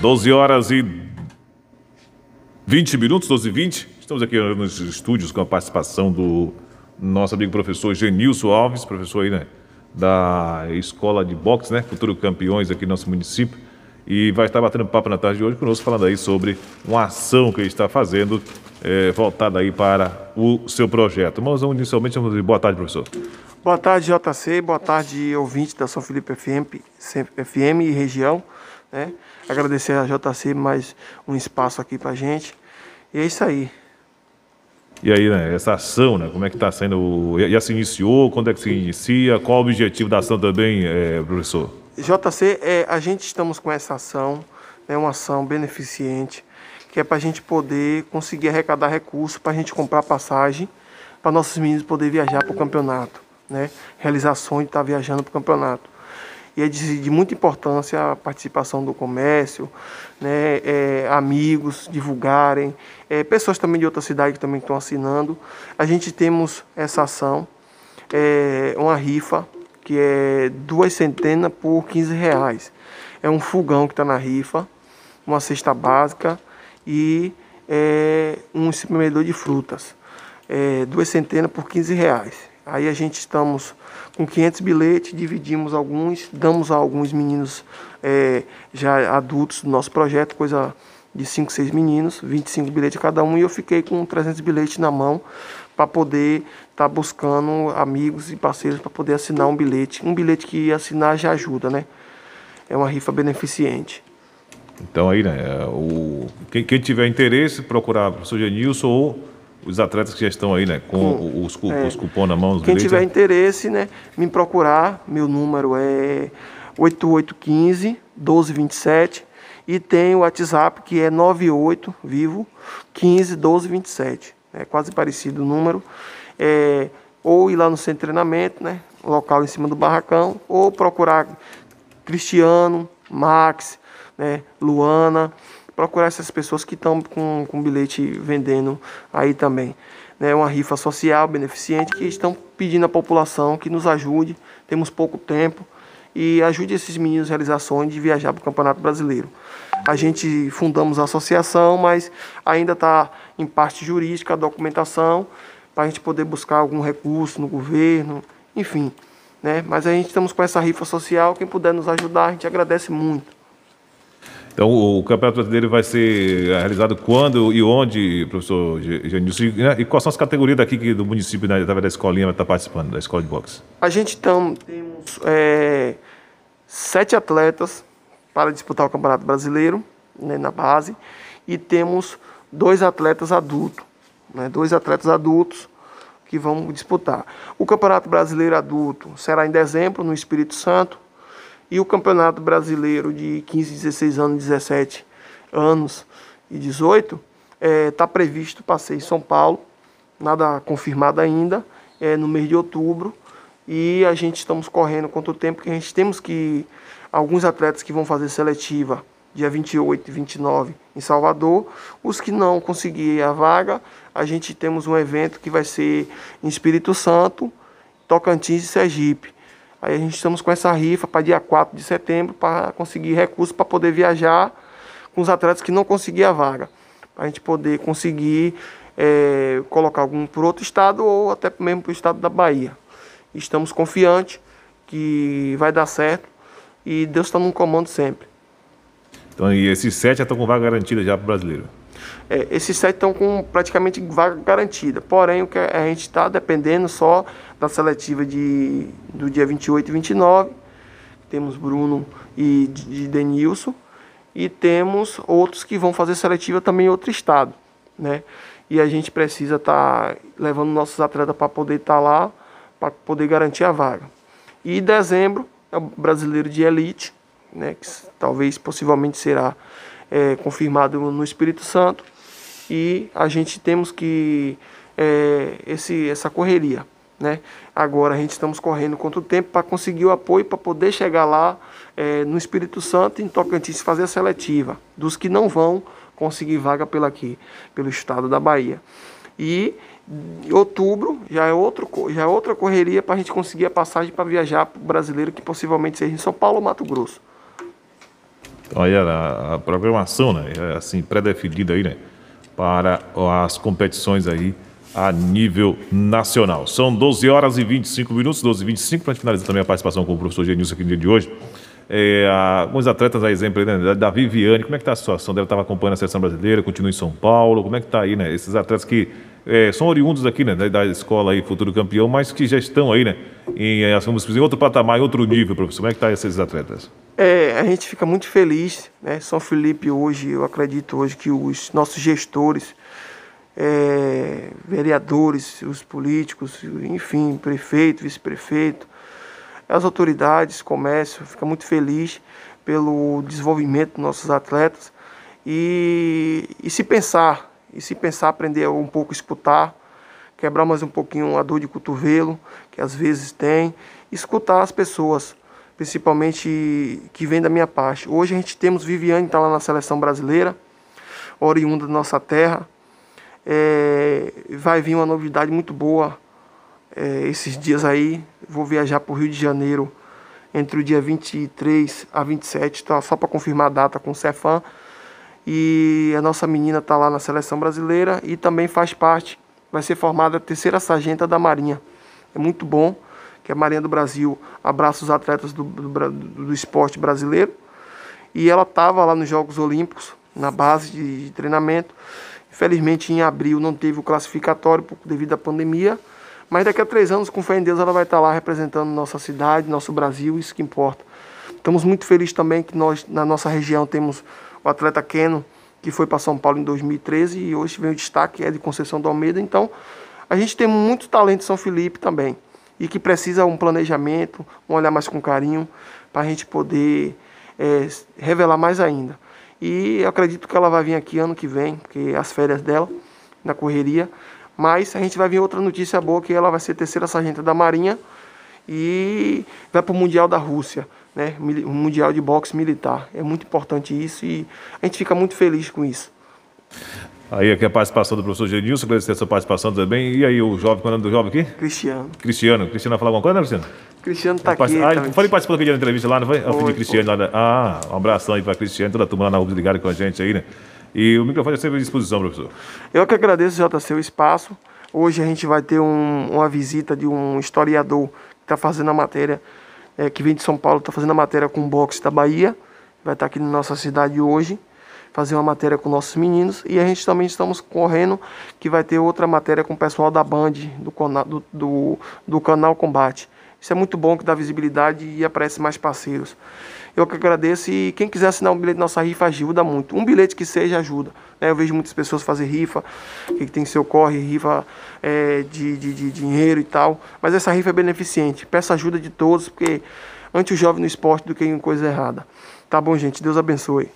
12 horas e 20 minutos, 12 e 20. Estamos aqui nos estúdios com a participação do nosso amigo professor Genilson Alves, professor aí, né, da Escola de Boxe, né, futuro campeões aqui no nosso município. E vai estar batendo papo na tarde de hoje conosco, falando aí sobre uma ação que ele está fazendo, é, voltada aí para o seu projeto. Mas inicialmente vamos dizer boa tarde, professor. Boa tarde, JC. Boa tarde, ouvinte da São Felipe FM, FM e região. Né? Agradecer a JC mais um espaço aqui para gente. E é isso aí. E aí, né, essa ação, né, como é que está sendo, já se iniciou, quando é que se inicia, qual o objetivo da ação também, é, professor? JC, é, a gente estamos com essa ação, é né, uma ação beneficente, que é para a gente poder conseguir arrecadar recursos, para a gente comprar passagem, para nossos meninos poderem viajar para o campeonato né, realizações de estar viajando para o campeonato. E é de, de, muita importância a participação do comércio, né, é, amigos divulgarem, é, pessoas também de outra cidade que também estão assinando. A gente temos essa ação, é, uma rifa, que é duas centenas por 15 reais. É um fogão que está na rifa, uma cesta básica e é, um espremedor de frutas. É, duas centenas por 15 reais. Aí a gente estamos com 500 bilhetes, dividimos alguns, damos a alguns meninos é, já adultos do nosso projeto, coisa de 5, 6 meninos, 25 bilhetes cada um, e eu fiquei com 300 bilhetes na mão para poder estar tá buscando amigos e parceiros para poder assinar um bilhete. Um bilhete que assinar já ajuda, né? É uma rifa beneficente. Então aí, né, o, quem, quem tiver interesse, procurar o professor Genilson ou os atletas que já estão aí, né, com, com os, é, os cupons na mão. Quem tiver interesse, né, me procurar, meu número é 8815 1227 e tem o WhatsApp que é 98 vivo 15 1227. É quase parecido o número. É, ou ir lá no centro de treinamento, né, local em cima do barracão, ou procurar Cristiano, Max, né, Luana procurar essas pessoas que estão com, com bilhete vendendo aí também. É né, uma rifa social beneficente que estão pedindo à população que nos ajude. Temos pouco tempo e ajude esses meninos realizações de viajar para o Campeonato Brasileiro. A gente fundamos a associação, mas ainda está em parte jurídica, a documentação, para a gente poder buscar algum recurso no governo, enfim. Né? Mas a gente estamos com essa rifa social, quem puder nos ajudar, a gente agradece muito. Então, o Campeonato Brasileiro vai ser realizado quando e onde, professor Genilson? E, né, e quais são as categorias daqui do município, né, da escolinha, vai estar participando, da escola de boxe? A gente tam, temos é, sete atletas para disputar o Campeonato Brasileiro, né, na base, e temos dois atletas adultos, né, dois atletas adultos que vão disputar. O Campeonato Brasileiro Adulto será em dezembro, no Espírito Santo, e o Campeonato Brasileiro de 15, 16 anos, 17 anos e 18 está é, tá previsto ser em São Paulo, nada confirmado ainda, é no mês de outubro. E a gente estamos correndo contra o tempo que a gente temos que alguns atletas que vão fazer seletiva dia 28 e 29 em Salvador. Os que não conseguirem a vaga, a gente temos um evento que vai ser em Espírito Santo, Tocantins e Sergipe. Aí a gente estamos com essa rifa para dia 4 de setembro para conseguir recursos para poder viajar com os atletas que não conseguiam a vaga. Para a gente poder conseguir é, colocar algum por outro estado ou até mesmo para o estado da Bahia. Estamos confiantes que vai dar certo e Deus está no comando sempre. Então, e esses sete já estão com vaga garantida já para o brasileiro? É, esses sete estão com praticamente vaga garantida. Porém, o que a gente está dependendo só da seletiva de, do dia 28 e 29. Temos Bruno e de Denilson. E temos outros que vão fazer seletiva também em outro estado. Né? E a gente precisa estar tá levando nossos atletas para poder estar tá lá, para poder garantir a vaga. E dezembro é o brasileiro de elite, né? que talvez possivelmente será é, confirmado no Espírito Santo e a gente temos que é, esse, essa correria. Né? Agora a gente estamos correndo contra o tempo para conseguir o apoio para poder chegar lá é, no Espírito Santo em Tocantins fazer a seletiva dos que não vão conseguir vaga pelo aqui, pelo estado da Bahia. E outubro já é, outro, já é outra correria para a gente conseguir a passagem para viajar para o brasileiro que possivelmente seja em São Paulo ou Mato Grosso. Aí a, a programação, né, é assim, pré-definida aí, né, para as competições aí a nível nacional. São 12 horas e 25 minutos, 12 e 25, para finalizar também a participação com o professor Genilson aqui no dia de hoje. É, alguns atletas, a exemplo né, da Viviane, como é que está a situação? Deve estar acompanhando a seleção brasileira, continua em São Paulo, como é que está aí, né? Esses atletas que é, são oriundos aqui, né, da, escola aí, futuro campeão, mas que já estão aí, né, em, vamos dizer, em outro patamar, em outro nível, professor. Como é que está esses atletas? É, a gente fica muito feliz, né? São Felipe hoje, eu acredito hoje que os nossos gestores, é, vereadores, os políticos, enfim, prefeito, vice-prefeito, as autoridades, comércio, fica muito feliz pelo desenvolvimento dos nossos atletas e, e se pensar, e se pensar, aprender um pouco escutar, quebrar mais um pouquinho a dor de cotovelo, que às vezes tem, escutar as pessoas, principalmente que vem da minha parte. Hoje a gente temos Viviane, está lá na seleção brasileira, oriunda da nossa terra, é, vai vir uma novidade muito boa é, esses dias aí. Vou viajar para o Rio de Janeiro entre o dia 23 a 27, tá? só para confirmar a data com o Cefam. E a nossa menina está lá na seleção brasileira e também faz parte, vai ser formada a terceira sargenta da Marinha. É muito bom que a Marinha do Brasil abraça os atletas do, do, do esporte brasileiro. E ela estava lá nos Jogos Olímpicos, na base de, de treinamento. Infelizmente, em abril não teve o classificatório devido à pandemia, mas daqui a três anos, com fé em Deus, ela vai estar lá representando nossa cidade, nosso Brasil, isso que importa. Estamos muito felizes também que nós, na nossa região, temos o atleta Keno, que foi para São Paulo em 2013 e hoje vem o destaque, é de Conceição do Almeida. Então, a gente tem muito talento em São Felipe também e que precisa um planejamento, um olhar mais com carinho, para a gente poder é, revelar mais ainda. E acredito que ela vai vir aqui ano que vem, porque as férias dela, na correria. Mas a gente vai vir outra notícia boa, que ela vai ser terceira sargenta da Marinha e vai para o Mundial da Rússia, né? o Mundial de Boxe Militar. É muito importante isso e a gente fica muito feliz com isso. Aí aqui a participação do professor Genilson, agradecer a sua participação também. E aí o jovem, qual é o nome do jovem aqui? Cristiano. Cristiano. Cristiano vai falar alguma coisa, né, Cristiano? Cristiano está aqui. Ah, tá falei participando aqui uma entrevista lá, não foi? Foi, de Cristiano lá. Da... Ah, um abração aí para Cristiano, toda a turma lá na UBS ligada com a gente aí, né? E o microfone é sempre à disposição, professor. Eu que agradeço, JC, o espaço. Hoje a gente vai ter um, uma visita de um historiador que está fazendo a matéria, é, que vem de São Paulo, está fazendo a matéria com o boxe da Bahia. Vai estar tá aqui na nossa cidade hoje fazer uma matéria com nossos meninos e a gente também estamos correndo que vai ter outra matéria com o pessoal da Band, do, do, do, do canal Combate. Isso é muito bom que dá visibilidade e aparece mais parceiros. Eu que agradeço e quem quiser assinar um bilhete nossa rifa ajuda muito. Um bilhete que seja ajuda. Né? Eu vejo muitas pessoas fazer rifa, que tem seu corre, rifa é, de, de, de dinheiro e tal. Mas essa rifa é beneficente. Peço ajuda de todos, porque antes o jovem no esporte do que em coisa errada. Tá bom, gente? Deus abençoe.